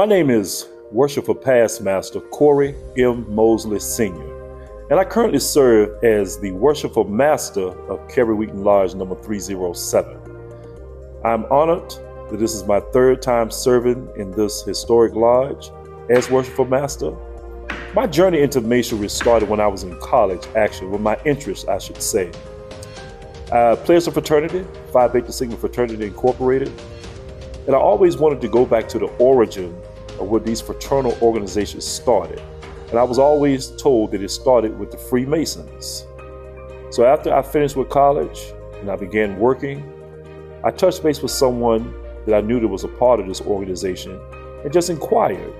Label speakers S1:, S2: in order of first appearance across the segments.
S1: My name is Worshipful Past Master Corey M. Mosley Sr., and I currently serve as the Worshipful Master of Carey Wheaton Lodge number 307. I'm honored that this is my third time serving in this historic lodge as Worshipful Master. My journey into masonry started when I was in college, actually, with my interest, I should say. Uh, I pledged a fraternity, Phi Beta Sigma Fraternity Incorporated, and I always wanted to go back to the origin of where these fraternal organizations started. And I was always told that it started with the Freemasons. So after I finished with college and I began working, I touched base with someone that I knew that was a part of this organization and just inquired.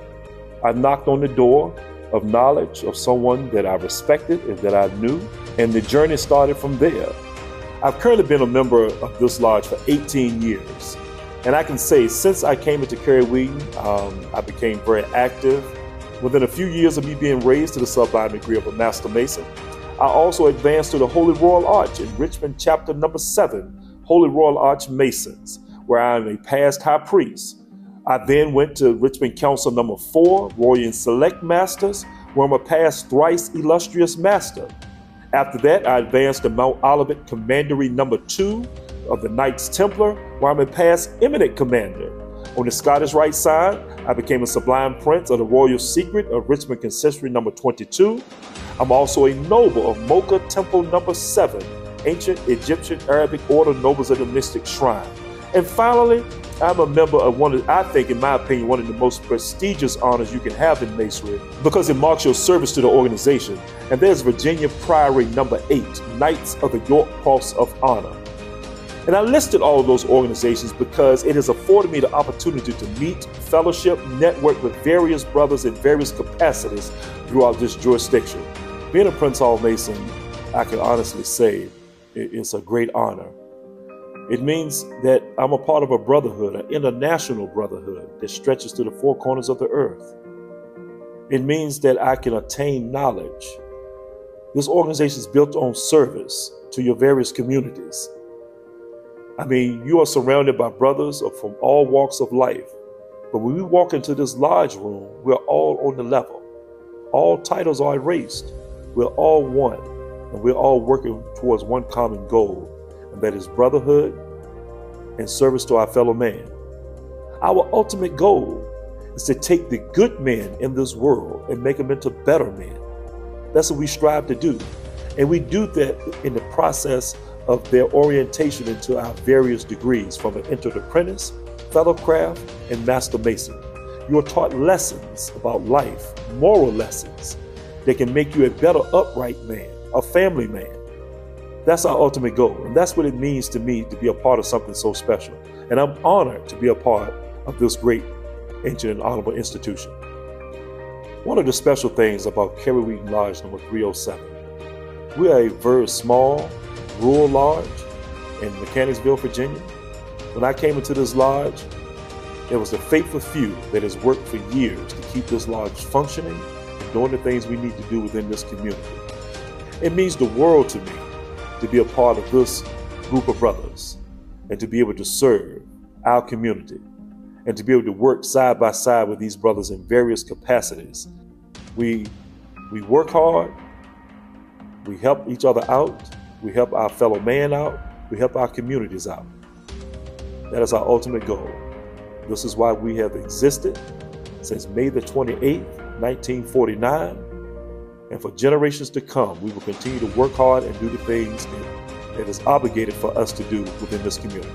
S1: I knocked on the door of knowledge of someone that I respected and that I knew, and the journey started from there. I've currently been a member of this lodge for 18 years. And I can say, since I came into Carey Wheaton, um, I became very active. Within a few years of me being raised to the sublime degree of a Master Mason, I also advanced to the Holy Royal Arch in Richmond, chapter number seven, Holy Royal Arch Masons, where I am a past high priest. I then went to Richmond Council number four, Royal Select Masters, where I'm a past thrice illustrious master. After that, I advanced to Mount Olivet Commandery number two, of the Knights Templar, where I'm a past eminent commander. On the Scottish Rite side, I became a Sublime Prince of the Royal Secret of Richmond Consistory number 22. I'm also a noble of Mocha Temple number 7, ancient Egyptian Arabic Order Nobles of the Mystic Shrine. And finally, I'm a member of one of, I think, in my opinion, one of the most prestigious honors you can have in Masonry because it marks your service to the organization. And there's Virginia Priory number 8, Knights of the York Cross of Honor. And I listed all of those organizations because it has afforded me the opportunity to meet, fellowship, network with various brothers in various capacities throughout this jurisdiction. Being a Prince Hall Mason, I can honestly say it's a great honor. It means that I'm a part of a brotherhood, an international brotherhood that stretches to the four corners of the earth. It means that I can attain knowledge. This organization is built on service to your various communities I mean, you are surrounded by brothers from all walks of life. But when we walk into this lodge room, we're all on the level. All titles are erased. We're all one, and we're all working towards one common goal, and that is brotherhood and service to our fellow man. Our ultimate goal is to take the good men in this world and make them into better men. That's what we strive to do. And we do that in the process of their orientation into our various degrees from an entered apprentice, fellow craft, and master mason. You are taught lessons about life, moral lessons that can make you a better upright man, a family man. That's our ultimate goal. And that's what it means to me to be a part of something so special. And I'm honored to be a part of this great, ancient, and honorable institution. One of the special things about Carey Wheaton Lodge number 307, we are a very small, rural lodge in Mechanicsville, Virginia. When I came into this lodge, there was a faithful few that has worked for years to keep this lodge functioning and doing the things we need to do within this community. It means the world to me to be a part of this group of brothers and to be able to serve our community and to be able to work side by side with these brothers in various capacities. We, we work hard, we help each other out, we help our fellow man out. We help our communities out. That is our ultimate goal. This is why we have existed since May the 28th, 1949. And for generations to come, we will continue to work hard and do the things that, is obligated for us to do within this community.